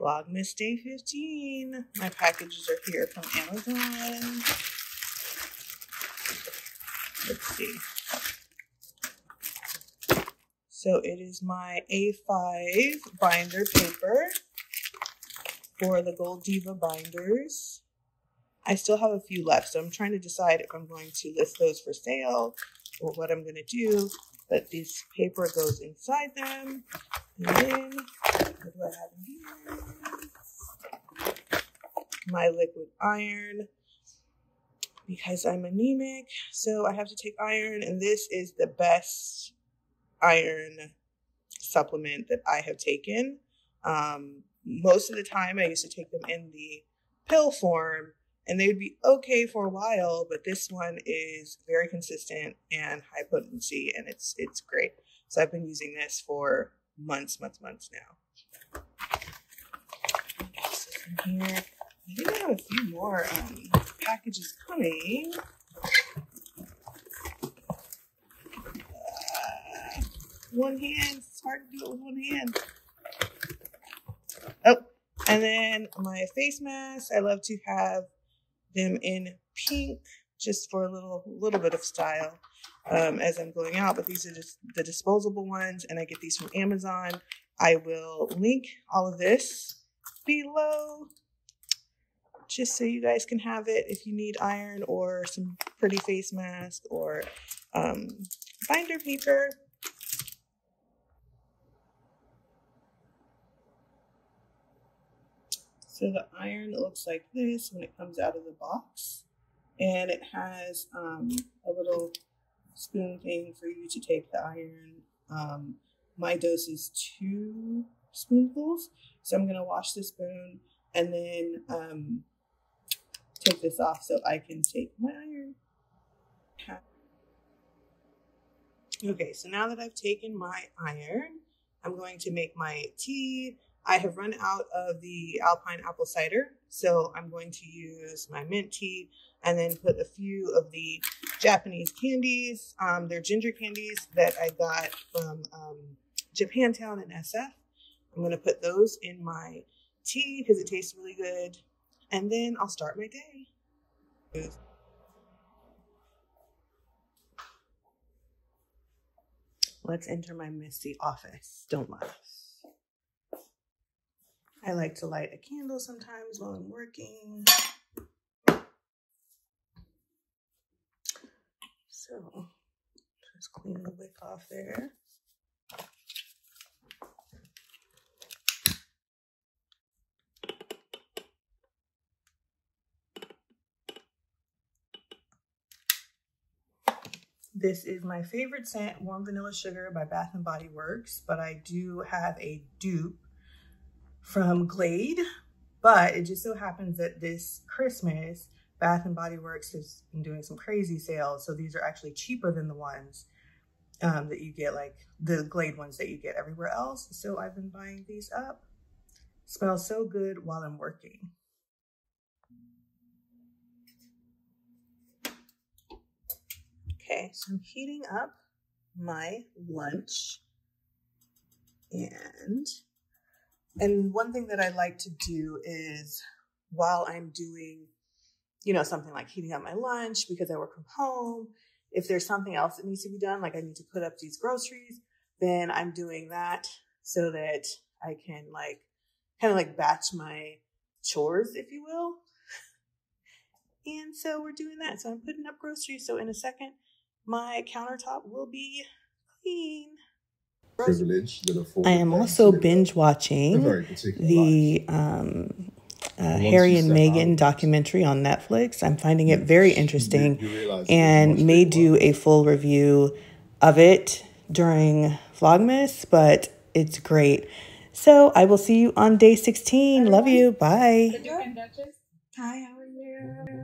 Vlogmas Day 15. My packages are here from Amazon. Let's see. So it is my A5 binder paper for the Gold Diva binders. I still have a few left, so I'm trying to decide if I'm going to list those for sale or what I'm going to do. But this paper goes inside them. And then, what do I have here? My liquid iron because I'm anemic. So I have to take iron, and this is the best iron supplement that I have taken. Um, most of the time, I used to take them in the pill form, and they would be okay for a while. But this one is very consistent and high potency, and it's it's great. So I've been using this for months, months, months now. Here, I think I have a few more um, packages coming. one hand. It's hard to do it with one hand. Oh, and then my face masks. I love to have them in pink just for a little little bit of style um, as I'm going out. But these are just the disposable ones, and I get these from Amazon. I will link all of this below just so you guys can have it if you need iron or some pretty face mask or um, binder paper. So the iron looks like this when it comes out of the box. And it has um, a little spoon thing for you to take the iron. Um, my dose is two spoonfuls. So I'm going to wash the spoon and then um, take this off so I can take my iron. Okay, so now that I've taken my iron, I'm going to make my tea I have run out of the Alpine apple cider, so I'm going to use my mint tea and then put a few of the Japanese candies. Um, they're ginger candies that I got from um, Japantown in SF. I'm going to put those in my tea because it tastes really good. And then I'll start my day. Let's enter my misty office. Don't laugh. I like to light a candle sometimes while I'm working. So just clean the wick off there. This is my favorite scent, Warm Vanilla Sugar by Bath & Body Works, but I do have a dupe from Glade, but it just so happens that this Christmas, Bath and Body Works has been doing some crazy sales. So these are actually cheaper than the ones um, that you get, like the Glade ones that you get everywhere else. So I've been buying these up. Smells so good while I'm working. Okay, so I'm heating up my lunch and and one thing that I like to do is while I'm doing, you know, something like heating up my lunch because I work from home, if there's something else that needs to be done, like I need to put up these groceries, then I'm doing that so that I can like kind of like batch my chores, if you will. And so we're doing that. So I'm putting up groceries. So in a second, my countertop will be clean privilege that I am also binge watching the um, uh, Harry and Meghan documentary on Netflix. I'm finding it very interesting and may do a full review of it during Vlogmas, but it's great. So I will see you on day 16. Love you. Bye. Hi, how are you?